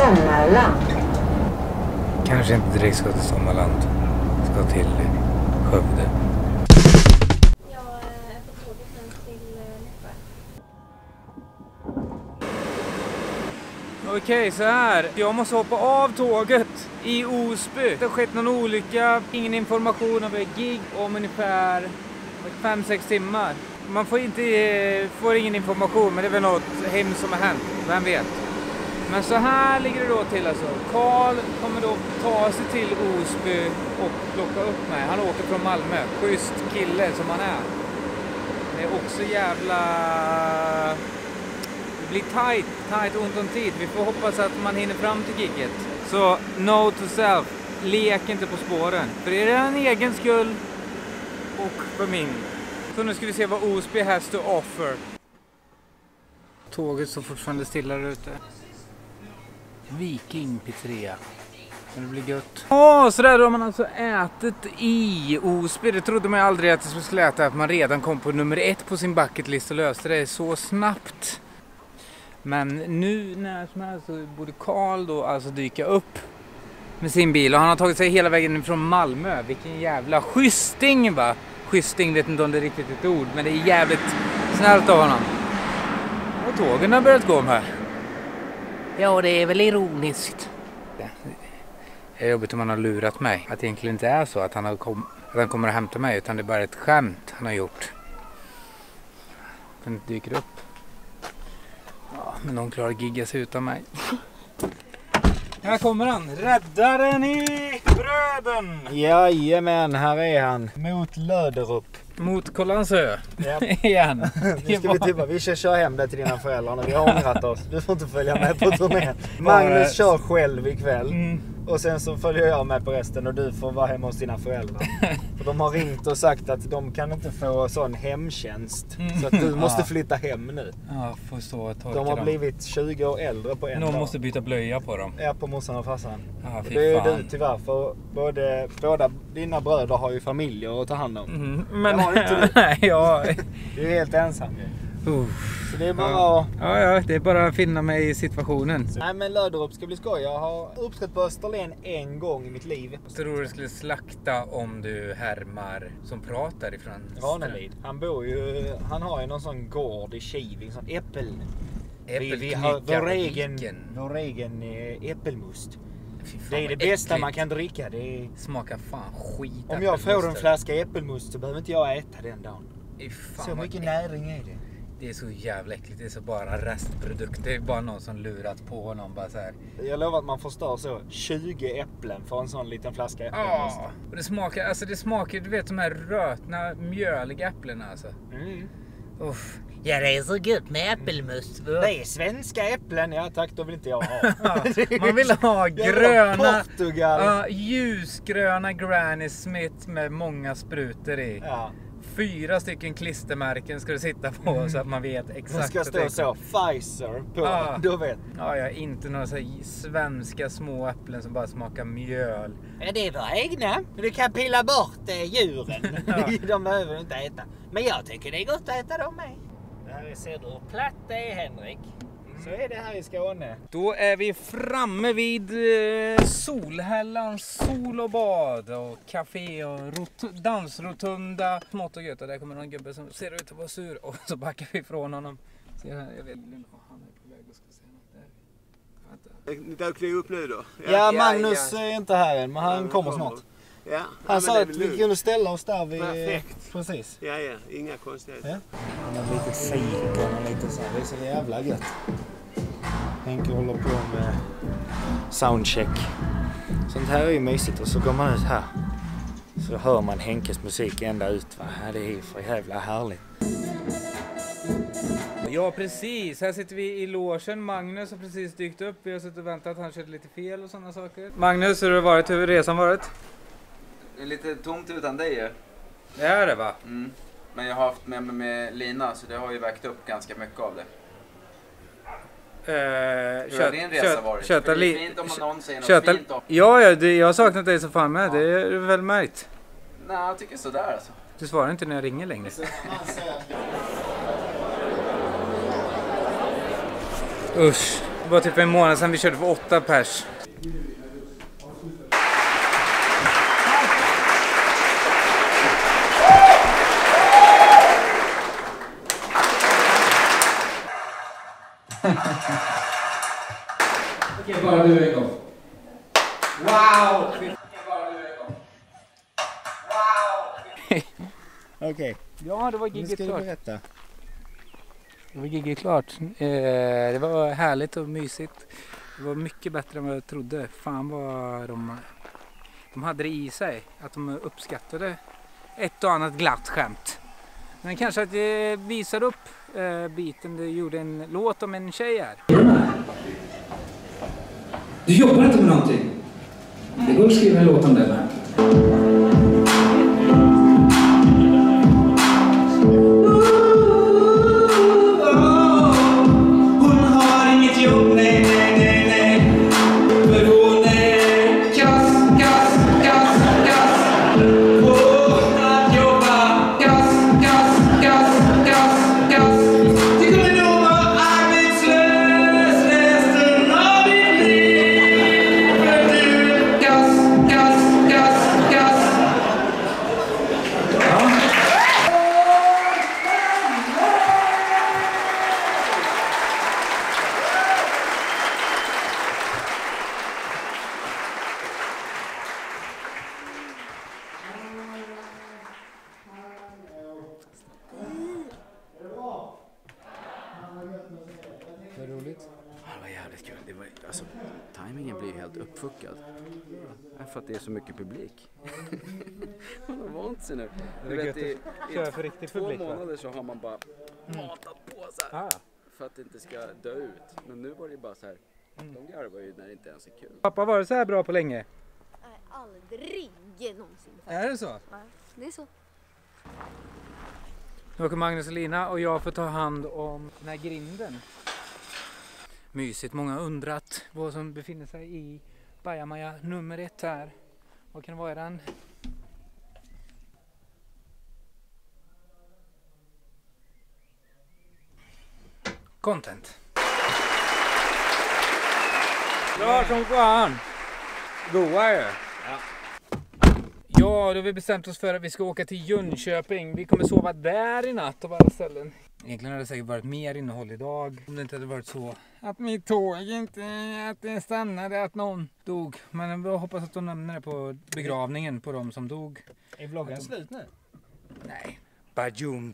Sommarland. Kanske inte direkt ska till Sommarland. Ska till Skövde. Jag är på tåget nu till Nässjö. Okej, så här. Jag måste hoppa av tåget i Osby. Det har skett någon olycka. Ingen information om ett gig om ungefär 5-6 timmar. Man får, inte, eh, får ingen information, men det är väl något hemskt som har hänt. Vem vet? Men så här ligger det då till alltså. Karl kommer då ta sig till Osby och plocka upp mig. Han åker från Malmö. Schysst kille som han är. Det är också jävla... Det blir tight, tight, ont om tid. Vi får hoppas att man hinner fram till gigget. Så, no to self. Lek inte på spåren. För det är en egen skull och för min. Så nu ska vi se vad Osby has to offer. Tåget står fortfarande stilla där ute. Viking pizzeria. Men det blir gött. Åh, så där har man alltså ätit i Osby. Det trodde man ju aldrig att det skulle äta. Att man redan kom på nummer ett på sin bucketlist och löste det så snabbt. Men nu när som helst så borde Karl då alltså dyka upp med sin bil och han har tagit sig hela vägen från Malmö. Vilken jävla schysting va? Schysting vet inte om det är riktigt ett ord men det är jävligt snällt av honom. Och tågen har börjat gå här. Ja, det är väl ironiskt. Det är jobbigt om han har lurat mig. Att det egentligen inte är så att han, har kom, att han kommer att hämta mig utan det är bara ett skämt han har gjort. Han inte dyker upp. Ja, men de klarar att gigga sig utan mig. Här kommer han, räddaren i bröden! Jajamän, här är han. Mot Löderup. Mot Kållandsö Ja. igen. Nu ska vi tippa. Vi ska köra hem dig till dina föräldrar. Vi har ångrat oss. Du får inte följa med på turnén. Magnus kör själv ikväll. Mm. Och sen så följer jag med på resten och du får vara hemma hos dina föräldrar. För de har ringt och sagt att de kan inte få sån hemtjänst. Så att du måste flytta hem nu. Ja, torka De har dem. blivit 20 år äldre på en Någon dag. måste byta blöja på dem. Ja, på morsan och farsan. Ja, fy det är fan. du tyvärr för både, båda dina bröder har ju familjer att ta hand om. Mm, men Det har inte du. nej, ja. Du är helt ensam ju. Uh. Så det är bara Ja. att... ja, ja, det är bara att finna mig i situationen. Nej men Löderup ska bli skoj. Jag har uppträtt på Österlen en gång i mitt liv. Tror du skulle slakta om du härmar som pratar ifrån Ranelid. Han bor ju... Han har ju någon sån gård i Kiving. Sån äppel... Vi, vi har vår egen, vår egen eh, äppelmust. Det är det bästa äckligt. man kan dricka. Det är... Smakar fan skit. Om jag får en flaska äppelmust så behöver inte jag äta den dagen. Så mycket näring är det. Det är så jävla äckligt. Det är så bara restprodukter. Det är bara någon som lurat på honom. Bara så här. Jag lovar att man förstör så 20 äpplen för en sån liten flaska äppelmust. Ja, och det smakar, alltså det smakar, du vet de här rötna mjöliga äpplena alltså. Mm. Uff. Ja, det är så gott med äppelmust. Det är svenska äpplen. Ja tack, då vill inte jag ha. Man vill ha gröna, Portugal. ja, ljusgröna Granny Smith med många sprutor i. Ja. Fyra stycken klistermärken ska det sitta på så att man vet Det exakt. ska att stå det är- så. Pfizer på. Ja. Då vet Ja, ja, inte några så här svenska små äpplen som bara smakar mjöl. Ja, det är våra egna. Du kan pilla bort eh, djuren. De behöver du inte äta. Men jag tycker det är gott att äta dem med. Det här är ser du hur platt det är Henrik. Så är det här i Skåne. Då är vi framme vid eh, Solhällans sol och bad och café och rot- dansrotunda. Smått och gött och där kommer någon gubbe som ser ut att vara sur och så backar vi ifrån honom. Jag vet inte vad han är på väg och ska säga något där. Ni tar kliva upp nu då? Ja, Magnus är inte här än, men han kommer snart. Ja, ja, Han sa att vi lugnt. kunde ställa oss där vid... Perfekt. Precis. Ja, ja, inga konstigheter. Ja. Han har lite fikon och lite så. här. Det är så jävla gött. Henke håller på med soundcheck. Sånt här är ju mysigt och så går man ut här. Så hör man Henkes musik ända ut. Va? Ja, det är ju för jävla härligt. Ja precis, här sitter vi i logen. Magnus har precis dykt upp. Vi har suttit och väntat. Han körde lite fel och sådana saker. Magnus, hur har det varit? Hur har resan varit? Det är lite tomt utan dig ju. Det är det va? Mm. Men jag har haft med mig med Lina så det har ju vägt upp ganska mycket av det. Eh, Hur har din resa varit? Köta det är fint om någon säger något köta, fint om... Ja, ja det, jag har saknat dig så fan med. Ja. Det är väl märkt. Nej, jag tycker sådär alltså. Du svarar inte när jag ringer längre. Usch. Det var typ en månad sedan vi körde för åtta pers. Okej, bara du en gång. Wow! Okej, Ja, det var nu gigget ska du klart. berätta. Det var gigget klart. Eh, det var härligt och mysigt. Det var mycket bättre än vad jag trodde. Fan vad de, de hade det i sig. Att de uppskattade ett och annat glatt skämt. Men kanske att det visar upp eh, biten. du gjorde en låt om en tjej här. Du jobbar inte med någonting? Det går att skriva en låt om det med. Roligt. Ja, det var jävligt kul. Det var, alltså, timingen blir ju helt uppfuckad. Ja, För att det är så mycket publik. Man har vant sig nu. Du vet, i, i två publik, va? månader så har man bara matat på så här. Ah. För att det inte ska dö ut. Men nu var det ju bara så här. De garvar ju när det inte ens är kul. Pappa, var det så här bra på länge? Nej, aldrig någonsin. Är det så? Nej, det är så. Nu åker Magnus och Lina och jag får ta hand om den här grinden. Mysigt. Många har undrat vad som befinner sig i bajamaja nummer ett här. Vad kan det vara i den? Content. Bra som fan! Goa är det. Ja, då har vi bestämt oss för att vi ska åka till Jönköping. Vi kommer sova där i natt av alla ställen. Egentligen hade det säkert varit mer innehåll idag om det inte hade varit så att mitt tåg inte att det stannade, att någon dog. Men jag hoppas att de nämner det på begravningen på de som dog. Är vloggen slut nu? Nej. Bajung.